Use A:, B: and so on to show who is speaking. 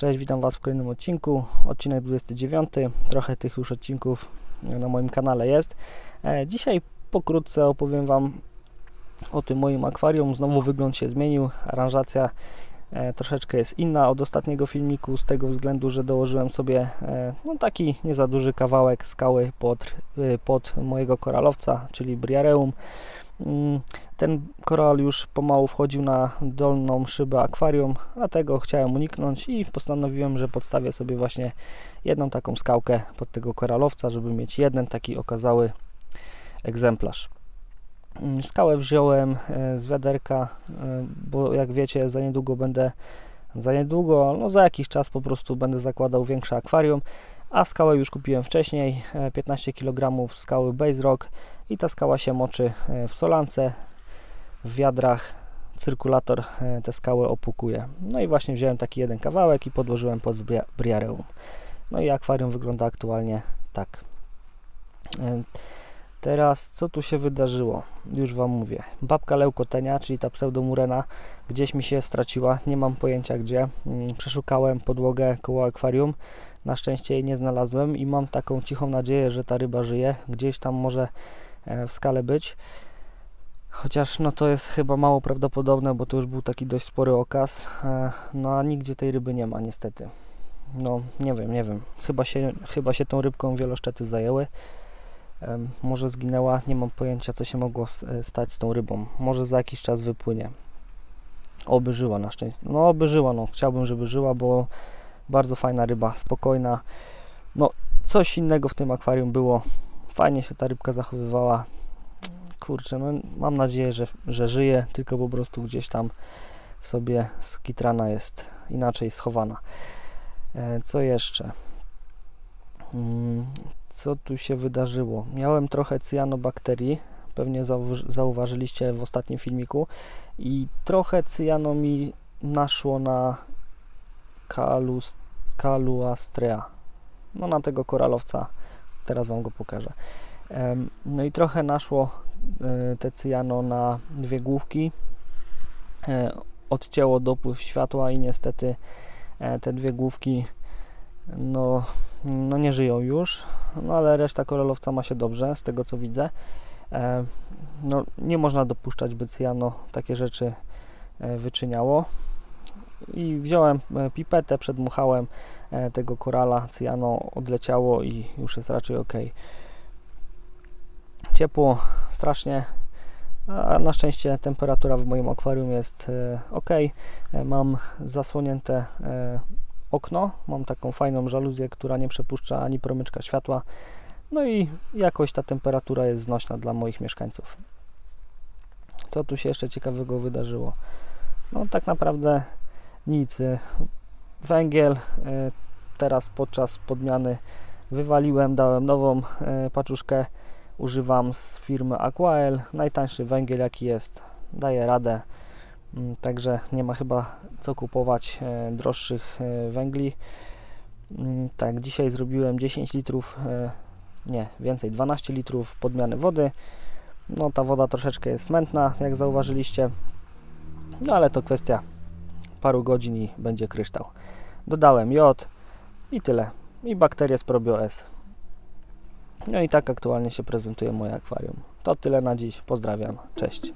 A: Cześć, witam Was w kolejnym odcinku. Odcinek 29. Trochę tych już odcinków na moim kanale jest. E, Dzisiaj pokrótce opowiem Wam o tym moim akwarium. Znowu wygląd się zmienił, aranżacja e, troszeczkę jest inna od ostatniego filmiku z tego względu, że dołożyłem sobie e, no, taki nie za duży kawałek skały pod, pod mojego koralowca, czyli Briareum. Mm, Ten koral już pomału wchodził na dolną szybę akwarium, a tego chciałem uniknąć i postanowiłem, że podstawię sobie właśnie jedną taką skałkę pod tego koralowca, żeby mieć jeden taki okazały egzemplarz. Mm, Skałę wziąłem e, z wiaderka, e, bo jak wiecie, za niedługo będę, za niedługo, no za jakiś czas po prostu będę zakładał większe akwarium, a skałę już kupiłem wcześniej, e, 15 kg skały Base Rock i ta skała się moczy e, w solance, w wiadrach, cyrkulator e, tę skałę opłukuje. No i właśnie wziąłem taki jeden kawałek i podłożyłem pod bria- briareum. No i akwarium wygląda aktualnie tak. Teraz co tu się wydarzyło? Już Wam mówię. Babka leukotenia, czyli ta pseudomurena, gdzieś mi się straciła, nie mam pojęcia gdzie. Mm, Przeszukałem podłogę koło akwarium, na szczęście jej nie znalazłem i mam taką cichą nadzieję, że ta ryba żyje. Gdzieś tam może e, w skale być. Chociaż no to jest chyba mało prawdopodobne, bo to już był taki dość spory okaz. E, No a nigdzie tej ryby nie ma niestety. No nie wiem, nie wiem. Chyba się, chyba się tą rybką wieloszczety zajęły. Może zginęła, nie mam pojęcia co się mogło e, stać z tą rybą. Może za jakiś czas wypłynie. Oby żyła na szczęście. No oby żyła, no chciałbym, żeby żyła, bo bardzo fajna ryba, spokojna. No coś innego w tym akwarium było. Fajnie się ta rybka zachowywała. Kurczę, no mam nadzieję, że, że żyje, tylko po prostu gdzieś tam sobie skitrana jest inaczej schowana. E, Co jeszcze? Co tu się wydarzyło? Miałem trochę cyanobakterii, pewnie zauważ- zauważyliście w ostatnim filmiku i trochę cyjano mi naszło na kaluastrea, no na tego koralowca, teraz Wam go pokażę. No i trochę naszło e, te cyjano na dwie główki, E, odcięło dopływ światła i niestety e, te dwie główki no, no nie żyją już, no ale reszta koralowca ma się dobrze, z tego co widzę. E, No, nie można dopuszczać, by cyjano takie rzeczy e, wyczyniało. I wziąłem e, pipetę, przedmuchałem e, tego korala, cyjano odleciało i już jest raczej ok. Ciepło strasznie, a na szczęście temperatura w moim akwarium jest ok. Mam zasłonięte okno, mam taką fajną żaluzję, która nie przepuszcza ani promyczka światła. No i jakoś ta temperatura jest znośna dla moich mieszkańców. Co tu się jeszcze ciekawego wydarzyło? No tak naprawdę nic. Węgiel y, teraz podczas podmiany wywaliłem, dałem nową y, paczuszkę. Używam z firmy Aquael. Najtańszy węgiel jaki jest. Daje radę. Mm, Także nie ma chyba co kupować e, droższych e, węgli. Mm, Tak, dzisiaj zrobiłem 10 litrów, e, nie, więcej, 12 litrów podmiany wody. No ta woda troszeczkę jest smętna, jak zauważyliście. No ale to kwestia paru godzin i będzie kryształ. Dodałem jod i tyle. I bakterie z ProBioS. No i tak aktualnie się prezentuje moje akwarium. To tyle na dziś. Pozdrawiam. Cześć.